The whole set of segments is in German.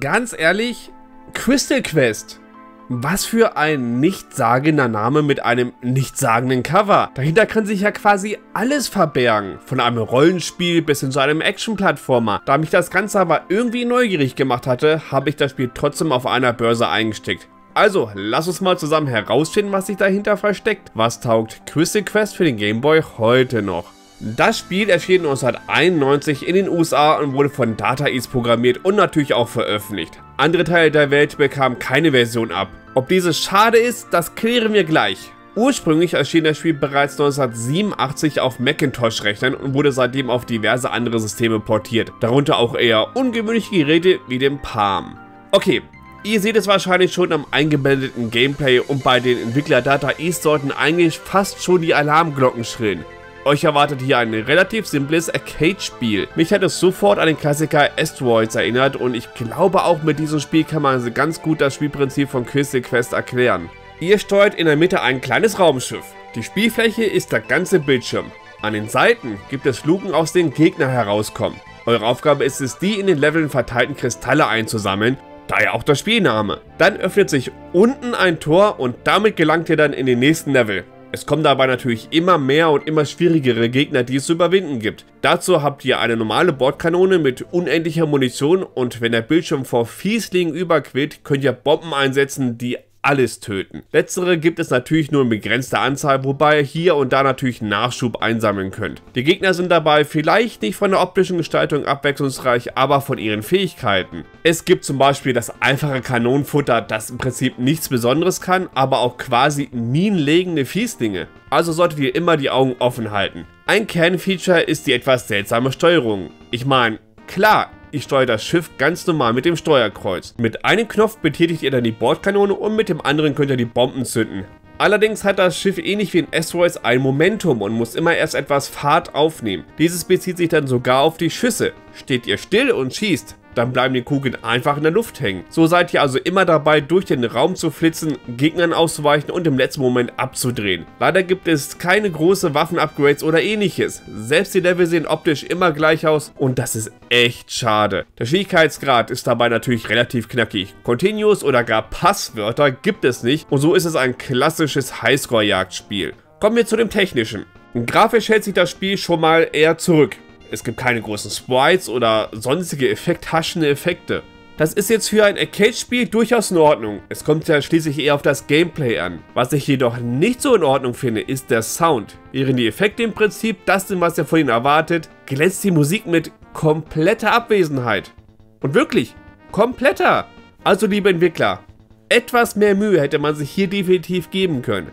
ganz ehrlich, Crystal Quest. Was für ein nichtssagender Name mit einem nichtssagenden Cover. Dahinter kann sich ja quasi alles verbergen. Von einem Rollenspiel bis hin zu einem Action-Plattformer. Da mich das Ganze aber irgendwie neugierig gemacht hatte, habe ich das Spiel trotzdem auf einer Börse eingesteckt. Also, lass uns mal zusammen herausfinden, was sich dahinter versteckt. Was taugt Crystal Quest für den Game Boy heute noch? Das Spiel erschien 1991 in den USA und wurde von Data East programmiert und natürlich auch veröffentlicht. Andere Teile der Welt bekamen keine Version ab. Ob dieses schade ist, das klären wir gleich. Ursprünglich erschien das Spiel bereits 1987 auf Macintosh-Rechnern und wurde seitdem auf diverse andere Systeme portiert, darunter auch eher ungewöhnliche Geräte wie dem Palm. Okay, Ihr seht es wahrscheinlich schon am eingeblendeten Gameplay und bei den Entwickler Data East sollten eigentlich fast schon die Alarmglocken schrillen. Euch erwartet hier ein relativ simples Arcade-Spiel. Mich hat es sofort an den Klassiker Asteroids erinnert und ich glaube auch mit diesem Spiel kann man ganz gut das Spielprinzip von Crystal Quest erklären. Ihr steuert in der Mitte ein kleines Raumschiff. Die Spielfläche ist der ganze Bildschirm. An den Seiten gibt es Luken, aus denen Gegner herauskommen. Eure Aufgabe ist es, die in den Leveln verteilten Kristalle einzusammeln, daher auch der Spielname. Dann öffnet sich unten ein Tor und damit gelangt ihr dann in den nächsten Level. Es kommen dabei natürlich immer mehr und immer schwierigere Gegner, die es zu überwinden gibt. Dazu habt ihr eine normale Bordkanone mit unendlicher Munition und wenn der Bildschirm vor Fieslingen überquillt, könnt ihr Bomben einsetzen, die alles töten. Letztere gibt es natürlich nur in begrenzter Anzahl, wobei ihr hier und da natürlich Nachschub einsammeln könnt. Die Gegner sind dabei vielleicht nicht von der optischen Gestaltung abwechslungsreich, aber von ihren Fähigkeiten. Es gibt zum Beispiel das einfache Kanonenfutter, das im Prinzip nichts besonderes kann, aber auch quasi minenlegende Fieslinge. Also solltet ihr immer die Augen offen halten. Ein Kernfeature ist die etwas seltsame Steuerung. Ich meine, klar, ich steuere das Schiff ganz normal mit dem Steuerkreuz. Mit einem Knopf betätigt ihr dann die Bordkanone und mit dem anderen könnt ihr die Bomben zünden. Allerdings hat das Schiff ähnlich wie in Asteroids ein Momentum und muss immer erst etwas Fahrt aufnehmen. Dieses bezieht sich dann sogar auf die Schüsse. Steht ihr still und schießt, dann bleiben die Kugeln einfach in der Luft hängen. So seid ihr also immer dabei, durch den Raum zu flitzen, Gegnern auszuweichen und im letzten Moment abzudrehen. Leider gibt es keine große Waffen-Upgrades oder ähnliches. Selbst die Level sehen optisch immer gleich aus und das ist echt schade. Der Schwierigkeitsgrad ist dabei natürlich relativ knackig. Continuous oder gar Passwörter gibt es nicht und so ist es ein klassisches Highscore-Jagdspiel. Kommen wir zu dem Technischen. Grafisch hält sich das Spiel schon mal eher zurück. Es gibt keine großen Sprites oder sonstige effekthaschende Effekte. Das ist jetzt für ein Arcade-Spiel durchaus in Ordnung. Es kommt ja schließlich eher auf das Gameplay an. Was ich jedoch nicht so in Ordnung finde, ist der Sound. Während die Effekte im Prinzip das sind, was ihr von ihnen erwartet, glänzt die Musik mit kompletter Abwesenheit. Und wirklich, kompletter. Also liebe Entwickler, etwas mehr Mühe hätte man sich hier definitiv geben können.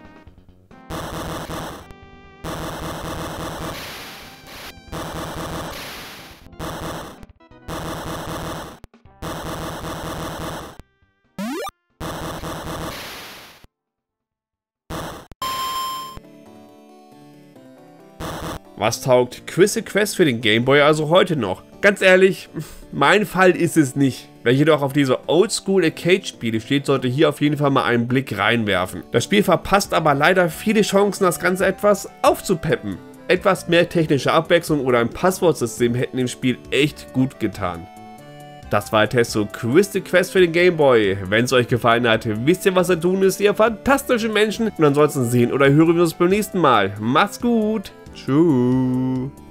Was taugt Crystal Quest für den Gameboy also heute noch? Ganz ehrlich, mein Fall ist es nicht. Wer jedoch auf diese Oldschool Arcade-Spiele steht, sollte hier auf jeden Fall mal einen Blick reinwerfen. Das Spiel verpasst aber leider viele Chancen, das Ganze etwas aufzupeppen. Etwas mehr technische Abwechslung oder ein Passwortsystem hätten dem Spiel echt gut getan. Das war der Test zu Crystal Quest für den Gameboy. Wenn es euch gefallen hat, wisst ihr, was zu tun ist, ihr fantastischen Menschen. Und ansonsten sehen oder hören wir uns beim nächsten Mal. Macht's gut! Tschüss.